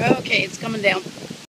Okay, it's coming down.